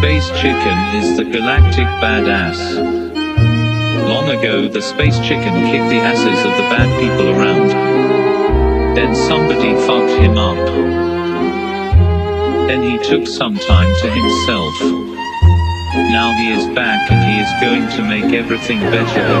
Space Chicken is the galactic badass. Long ago, the Space Chicken kicked the asses of the bad people around. Then somebody fucked him up. Then he took some time to himself. Now he is back and he is going to make everything better Space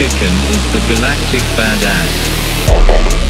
Chicken is the galactic badass.